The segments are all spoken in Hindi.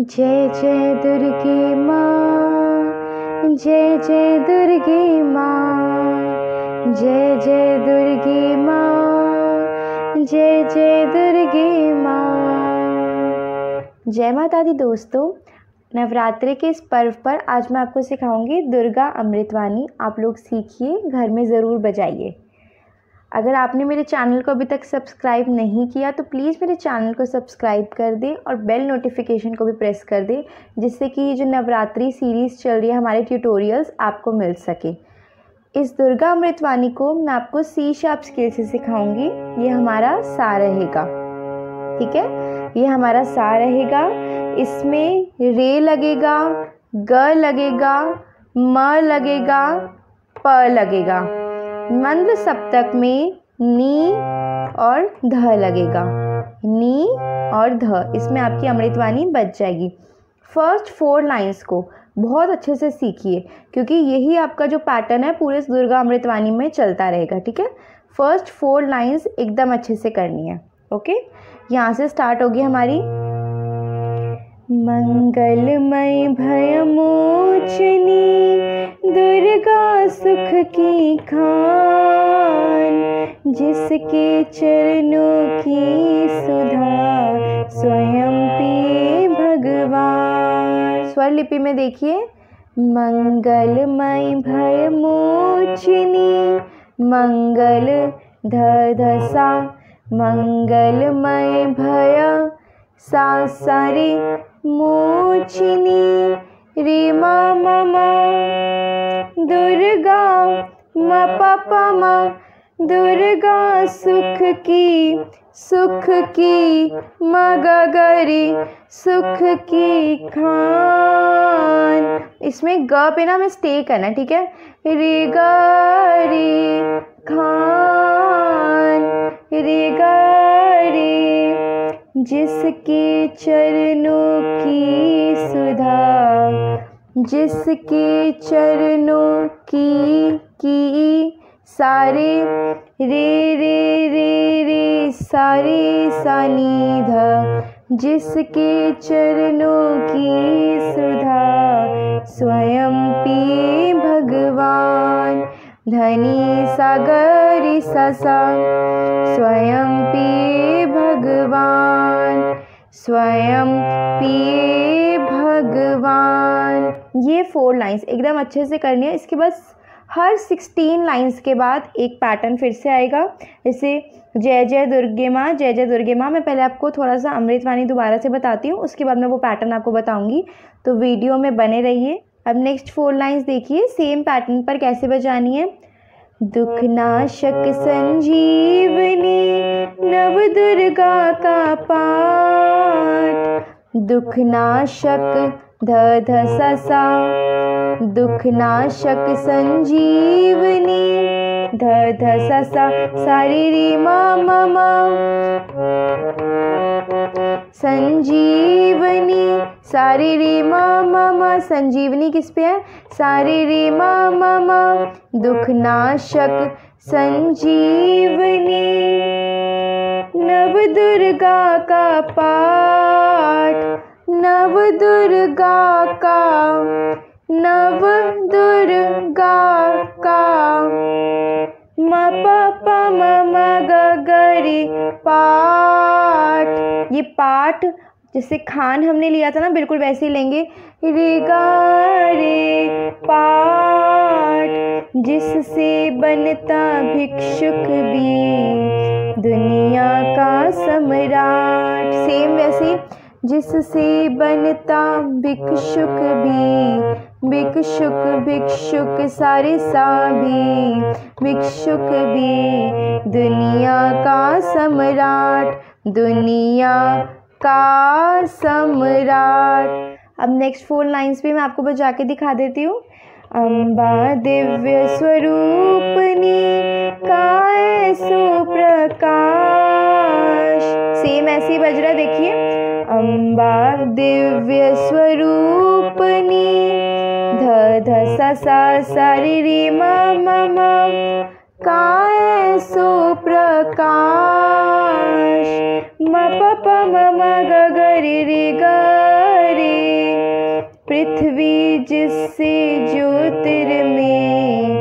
जय जय दुर्गे माँ, जय जय दुर्गे माँ, जय जय दुर्गे माँ, जय जय दुर्गे माँ। जय माता दी दोस्तों, नवरात्रि के इस पर्व पर आज मैं आपको सिखाऊँगी दुर्गा अमृतवाणी। आप लोग सीखिए, घर में ज़रूर बजाइए। अगर आपने मेरे चैनल को अभी तक सब्सक्राइब नहीं किया तो प्लीज़ मेरे चैनल को सब्सक्राइब कर दें और बेल नोटिफिकेशन को भी प्रेस कर दें, जिससे कि जो नवरात्रि सीरीज़ चल रही है, हमारे ट्यूटोरियल्स आपको मिल सके। इस दुर्गा अमृतवाणी को मैं आपको सी शार्प स्केल से सिखाऊँगी। ये हमारा सा रहेगा। ठीक है? ये हमारा सा रहेगा। इसमें रे लगेगा, ग लगेगा, म लगेगा, प लगेगा। मंद सप्तक में नी और ध लगेगा। नी और ध, इसमें आपकी अमृतवाणी बच जाएगी। फ़र्स्ट फोर लाइंस को बहुत अच्छे से सीखिए, क्योंकि यही आपका जो पैटर्न है, पूरे दुर्गा अमृतवाणी में चलता रहेगा, ठीक है? फ़र्स्ट फोर लाइंस एकदम अच्छे से करनी है ओके यहाँ से स्टार्ट होगी हमारी। मंगलमय भयमोचनी दुर्गा सुख की खान जिसके चरणों की सुधा स्वयं पिए भगवान। स्वर लिपि में देखिए। मंगलमय भयमोचनी मंगल ध धसा मंगलमय भय सा सारी मोचिनी। रे मम दुर्गा म प म, दुर्गा सुख की सुख की मगरी सुख की खान। इसमें ग पे ना हमें स्टे करना ठीक है? रे ग खान, रे ग जिसके चरणों की सुधा, जिसके चरणों की की सारे रे रे रे रे, सारे सानिध जिसके चरणों की सुधा, स्वयं पिए भगवान, धनी सागर ससा, स्वयं पिए भगवान। स्वयं पिए भगवान। ये फोर लाइंस एकदम अच्छे से करनी है। इसके बाद हर सिक्सटीन लाइंस के बाद एक पैटर्न फिर से आएगा। जैसे जय जय दुर्गे माँ, जय जय दुर्गे माँ। मैं पहले आपको थोड़ा सा अमृतवाणी दोबारा से बताती हूँ। उसके बाद मैं वो पैटर्न आपको बताऊँगी। तो वीडियो में बने रहिए। अब नेक्स्ट फोर लाइंस देखिए। सेम पैटर्न पर कैसे बजानी है? दुख नाशक संजीवनी नव दुर्गा का पाठ दुख नाशक ध ध सा दुख नाशक संजीवनी ध ध सा सारी री मम संजीवनी सारी रे मम संजीवनी किस पे है? सारी रे मम दुख नाशक संजीवनी। दुर्गा का पाठ नव दुर्गा का नव दुर्गा का म प प म म ग गरी पाठ। ये पाठ जैसे खान हमने लिया था ना, बिल्कुल वैसे ही लेंगे। रे गा पाठ, जिससे बनता भिक्षुक भी दुनिया सम्राट, सेम वैसे, जिससे बनता भिक्षुक भी, भिक्षुक भिक्षुक सारे सा भी भिक्षुक भी। दुनिया का सम्राट, दुनिया का सम्राट। अब नेक्स्ट फोर लाइंस भी मैं आपको बजा के दिखा देती हूँ। अम्बा दिव्य स्वरूपनी रहा देखिए। अम्बा दिव्य स्वरूपनी। ध ध, सा सा सारी रे म म काय सुप्रकाश म, प प, म म, ग ग ग, रे। जिससे ज्योतिर्मय।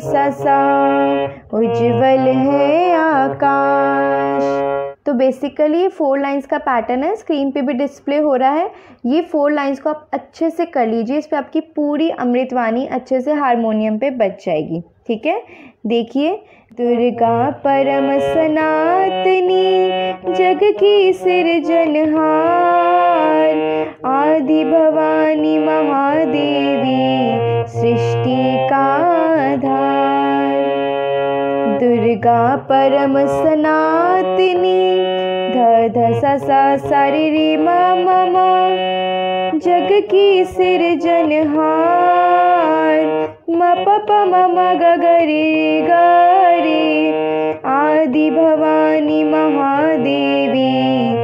ससा उज्जवल है आकाश। तो बेसिकली फोर लाइंस का पैटर्न है स्क्रीन पे भी डिस्प्ले हो रहा है। ये फोर लाइंस को आप अच्छे से कर लीजिए इस पर आपकी पूरी अमृतवाणी अच्छे से हारमोनियम पे बच जाएगी, ठीक है? देखिए, दुर्गा परम सनातनी, जग की सिरजनहार आदि भवानी महादेवी। दुर्गा परम सनातनी। ध ध सा सारी रे मा मा। जग की सिरजनहार म प प म म ग ग रे ग रे। आदि भवानी महादेवी।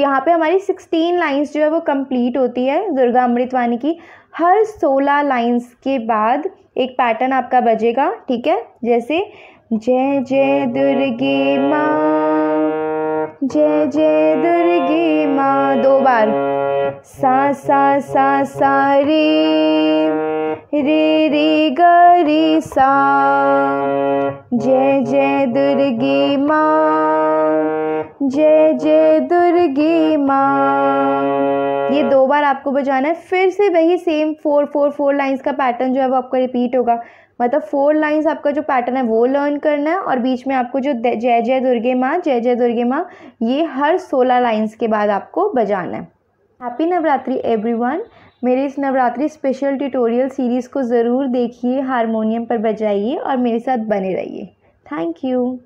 यहाँ पे हमारी सिक्सटीन लाइंस जो है वो कंप्लीट होती है दुर्गा अमृतवाणी की। हर सोलह लाइंस के बाद एक पैटर्न आपका बजेगा, ठीक है? जैसे, जय जय दुर्गे माँ, जय जय दुर्गे माँ, दो बार। सा सा सा सा, रे। रे रे ग रे सा। जय जय दुर्गे माँ। जय जय दुर्गे माँ। ये दो बार आपको बजाना है, फिर से वही same four four four lines का पैटर्न जो है वो आपका रिपीट होगा। मतलब फोर लाइंस आपका जो पैटर्न है वो लर्न करना है और बीच में आपको जो जय जय दुर्गे माँ, जय जय दुर्गे माँ, ये हर सोलह लाइंस के बाद आपको बजाना है। हैप्पी नवरात्रि एवरीवन मेरे इस नवरात्रि स्पेशल ट्यूटोरियल सीरीज़ को ज़रूर देखिए हारमोनियम पर बजाइए और मेरे साथ बने रहिए। Thank you